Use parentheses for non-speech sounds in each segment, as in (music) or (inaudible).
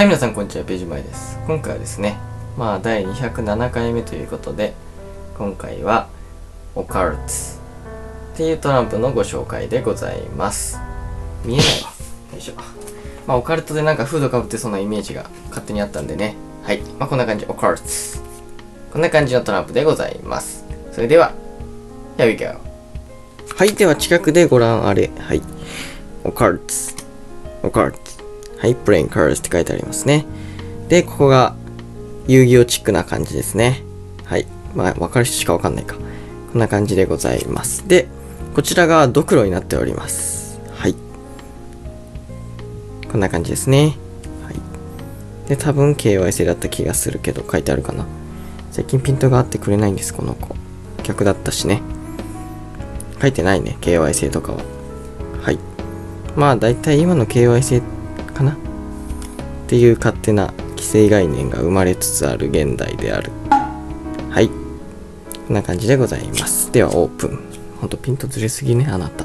はい、皆さんこんにちは、ページ前です。今回はですね、まあ、第207回目ということで、今回は、オカルトっていうトランプのご紹介でございます。見えないわ。よいしょ。まあ、オカルトでなんかフードかぶってそうなイメージが勝手にあったんでね。はい。まあ、こんな感じ、オカルト。こんな感じのトランプでございます。それでは、Here we go. はい、では近くでご覧あれ。はい。オカルト。オカルト。はい、 Playing Cards って書いてありますね。で、ここが遊戯王チックな感じですね。はい。まあ、わかる人しかわかんないか。こんな感じでございます。で、こちらがドクロになっております。はい。こんな感じですね。はい。で、多分 KYC だった気がするけど、書いてあるかな。最近ピントが合ってくれないんです、この子。逆だったしね。書いてないね、KYC とかは。はい。まあ、だいたい今の KYC かなっていう勝手な既成概念が生まれつつある現代である。はい。こんな感じでございます。では、オープン。ほんとピントずれすぎね、あなた。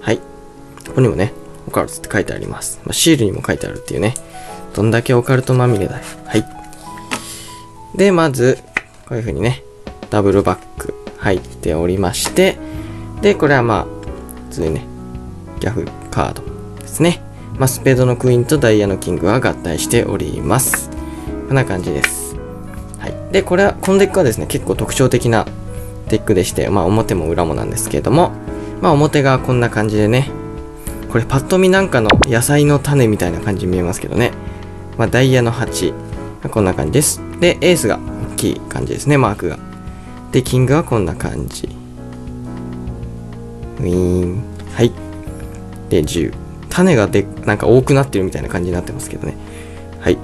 はい。ここにもね、オカルトって書いてあります。まあ、シールにも書いてあるっていうね。どんだけオカルトまみれだよ。はい。で、まず、こういう風にね、ダブルバック入っておりまして、で、これはまあ、普通にね、ギャフカードですね。まあ、スペードのクイーンとダイヤのキングは合体しております。こんな感じです。はい。で、これは、このデックはですね、結構特徴的なデックでして、まあ、表も裏もなんですけれども、まあ、表がこんな感じでね、これパッと見なんかの野菜の種みたいな感じに見えますけどね。まあ、ダイヤの8、こんな感じです。で、エースが大きい感じですね、マークが。で、キングはこんな感じ。ウィーン。はい。で、10。種がで、なんか多くなってるみたいな感じになってますけどね。はい。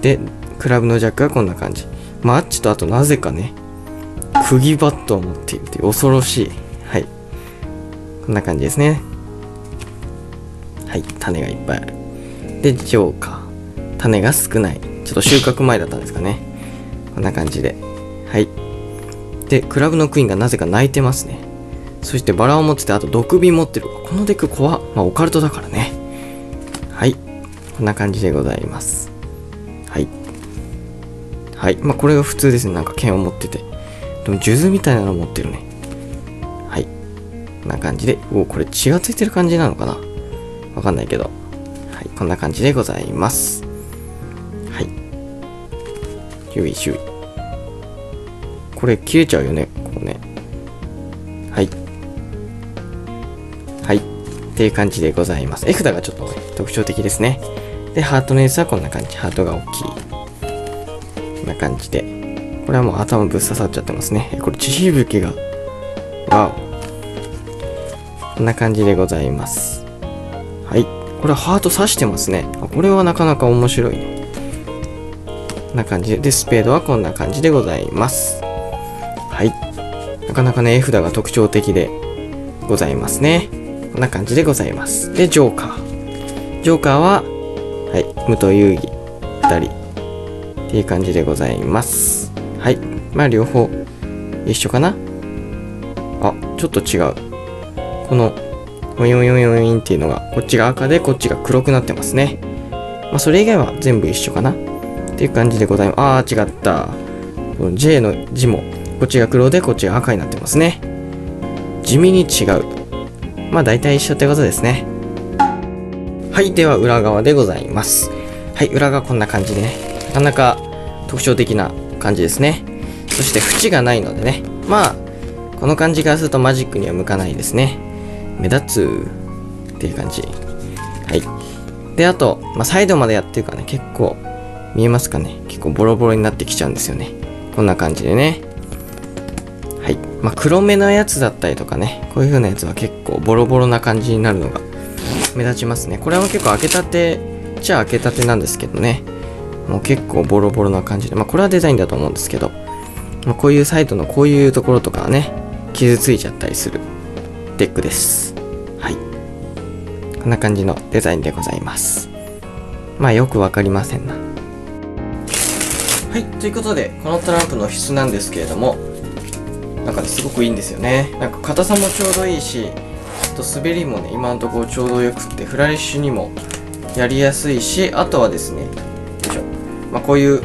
で、クラブのジャックはこんな感じ。マッチとあとなぜかね、釘バットを持っているという恐ろしい。はい。こんな感じですね。はい。種がいっぱいある。で、ジョーカー。種が少ない。ちょっと収穫前だったんですかね。こんな感じで。はい。で、クラブのクイーンがなぜか泣いてますね。そしてバラを持ってて、あと毒瓶持ってる。このデック怖。まあ、オカルトだからね。はい。こんな感じでございます。はい。はい。まあ、これが普通ですね。なんか剣を持ってて。でも、数珠みたいなの持ってるね。はい。こんな感じで。おこれ血がついてる感じなのかな？わかんないけど。はい。こんな感じでございます。はい。シュイシュイ。これ切れちゃうよね。ここね。ていう感じでございます。絵札がちょっと、特徴的ですね。で、ハートのエースはこんな感じ。ハートが大きい。こんな感じで。これはもう頭ぶっ刺さっちゃってますね。これ血しぶきが。わお。こんな感じでございます。はい。これはハート刺してますね。これはなかなか面白いね。こんな感じで。で、スペードはこんな感じでございます。はい。なかなかね、絵札が特徴的でございますね。んな感じでございます。で、ジョーカー。ジョーカーは、はい、武藤遊戯2人っていう感じでございます。はい。まあ、両方一緒かなあ、ちょっと違う。この、ウィンウィンウィンウィンっていうのが、こっちが赤で、こっちが黒くなってますね。まあ、それ以外は全部一緒かなっていう感じでございます。あー、違った。この J の字も、こっちが黒で、こっちが赤になってますね。地味に違う。まあ、大体一緒ってことですね。はい、では裏側でございます。はい、裏側こんな感じでね、なかなか特徴的な感じですね。そして縁がないのでね、まあ、この感じからするとマジックには向かないですね。目立つっていう感じ。はい。で、あと、まあ、サイドまでやってるからね、結構、見えますかね結構ボロボロになってきちゃうんですよね。こんな感じでね。まあ、黒目のやつだったりとかね、こういう風なやつは結構ボロボロな感じになるのが目立ちますね。これは結構開けたて、じゃあ開けたてなんですけどね。もう結構ボロボロな感じで。まあ、これはデザインだと思うんですけど、まあ、こういうサイドのこういうところとかはね、傷ついちゃったりするデックです。はい。こんな感じのデザインでございます。まあよくわかりませんな。はい、ということで、このトランプの質なんですけれども、なんか、すごくいいんですよね。なんか硬さもちょうどいいし、ちょっと滑りもね、今のところちょうどよくって、フラッシュにもやりやすいし、あとはですね、よいしまあ、こういう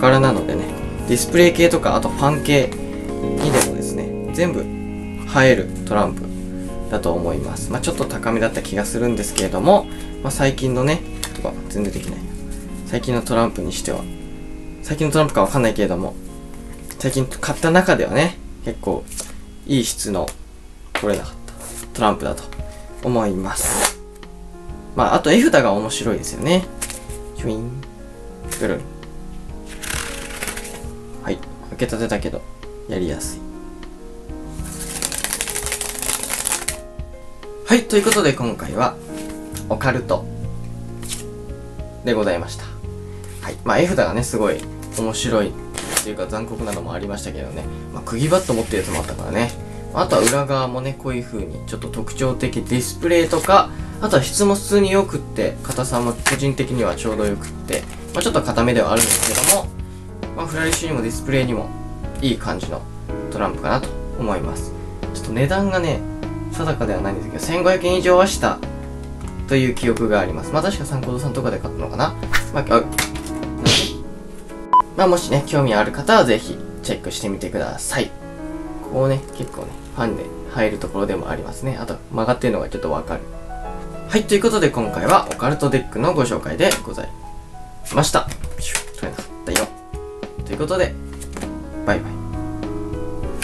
柄なのでね、ディスプレイ系とか、あとファン系にでもですね、全部映えるトランプだと思います。まあ、ちょっと高めだった気がするんですけれども、まあ、最近のね、とか全然できない。最近のトランプにしては、最近のトランプかわかんないけれども、最近買った中ではね、結構いい質の取れなかったトランプだと思います。まあ、あと絵札が面白いですよね。チュイン、ぐる。はい。開けたてだけど、やりやすい。はい、ということで今回は、オカルトでございました。はい。まあ、絵札がね、すごい面白いっていうか残酷なのもありましたけどね。まあ、釘バット持ってるやつもあったからね。あとは裏側もね、こういう風にちょっと特徴的ディスプレイとか、あとは質も普通に良くって、硬さも個人的にはちょうど良くって、まあ、ちょっと硬めではあるんですけども、まあ、フライッシュにもディスプレイにもいい感じのトランプかなと思います。ちょっと値段がね、定かではないんですけど、1500円以上はしたという記憶があります。まあ確か参考堂さんとかで買ったのかな。ま、あまあもしね、興味ある方はぜひチェックしてみてください。ここね、結構ね、ファンで入るところでもありますね。あと、曲がってるのがちょっとわかる。はい、ということで今回はオカルトデックのご紹介でございました。取れなかったよ。ということで、バイバイ。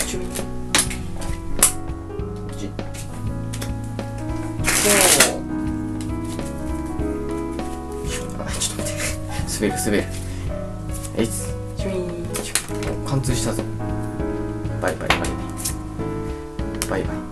チュッ。ちょっと待って (laughs) 滑る滑るえいつシュイーン貫通したぞ。バイバイ。バイバイ。バイバイ